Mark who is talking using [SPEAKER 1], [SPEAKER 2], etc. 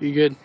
[SPEAKER 1] You good?